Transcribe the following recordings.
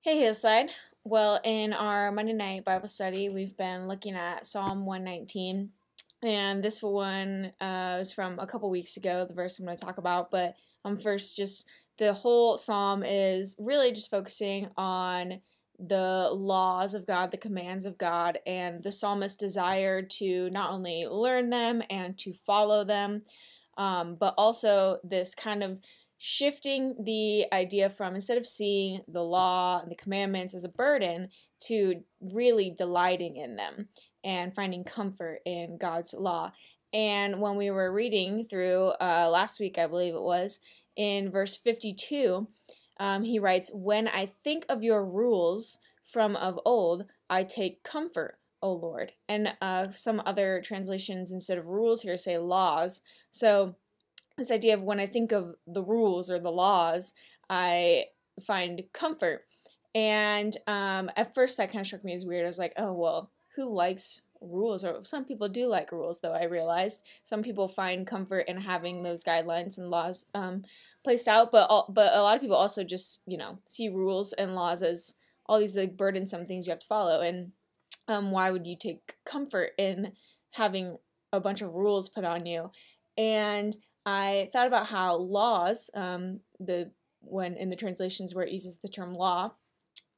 Hey Hillside. Well, in our Monday night Bible study, we've been looking at Psalm 119, and this one uh, is from a couple weeks ago, the verse I'm going to talk about. But um, first, just the whole psalm is really just focusing on the laws of God, the commands of God, and the psalmist's desire to not only learn them and to follow them, um, but also this kind of shifting the idea from instead of seeing the law and the commandments as a burden to really delighting in them and finding comfort in God's law. And when we were reading through uh, last week, I believe it was, in verse 52, um, he writes, When I think of your rules from of old, I take comfort, O Lord. And uh, some other translations instead of rules here say laws. So this idea of when I think of the rules or the laws, I find comfort. And um, at first, that kind of struck me as weird. I was like, oh, well, who likes rules? Or some people do like rules, though, I realized. Some people find comfort in having those guidelines and laws um, placed out, but, all, but a lot of people also just, you know, see rules and laws as all these like burdensome things you have to follow. And um, why would you take comfort in having a bunch of rules put on you? And I thought about how laws, um, the when in the translations where it uses the term law,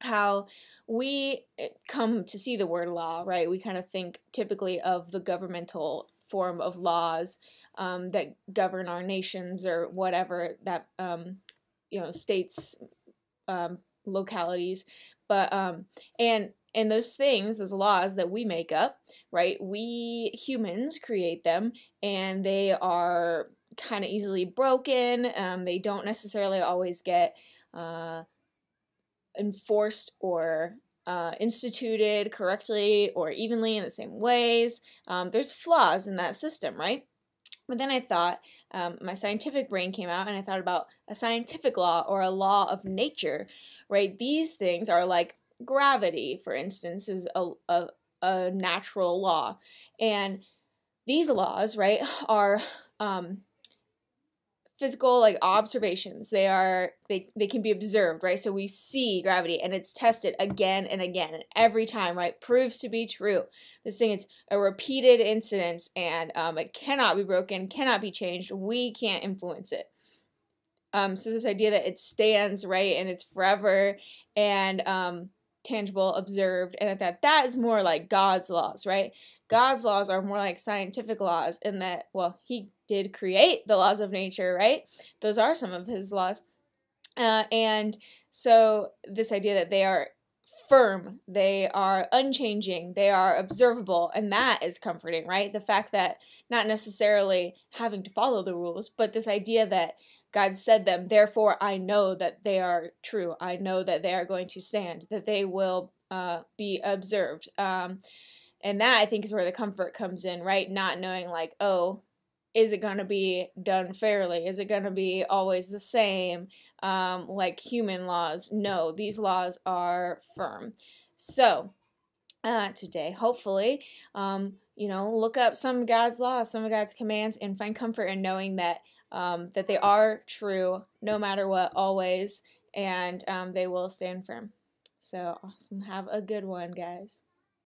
how we eh, come to see the word law, right? We kind of think typically of the governmental form of laws um, that govern our nations or whatever that um, you know states, um, localities, but um, and and those things, those laws that we make up, right? We humans create them, and they are kind of easily broken. Um, they don't necessarily always get uh, enforced or uh, instituted correctly or evenly in the same ways. Um, there's flaws in that system, right? But then I thought, um, my scientific brain came out and I thought about a scientific law or a law of nature, right? These things are like gravity, for instance, is a, a, a natural law. And these laws, right, are um, physical like observations. They are they, they can be observed right? So we see gravity and it's tested again and again. And every time right proves to be true. This thing it's a repeated incidence and um, it cannot be broken cannot be changed. We can't influence it. Um, so this idea that it stands right and it's forever and um, tangible, observed, and that that is more like God's laws, right? God's laws are more like scientific laws in that, well, He did create the laws of nature, right? Those are some of His laws. Uh, and so, this idea that they are firm, they are unchanging, they are observable, and that is comforting, right? The fact that not necessarily having to follow the rules, but this idea that God said them, therefore I know that they are true. I know that they are going to stand, that they will uh, be observed. Um, and that I think is where the comfort comes in, right? Not knowing, like, oh, is it going to be done fairly? Is it going to be always the same um, like human laws? No, these laws are firm. So, uh, today, hopefully, um, you know, look up some of God's laws, some of God's commands, and find comfort in knowing that um, that they are true no matter what, always, and um, they will stand firm. So awesome. Have a good one, guys.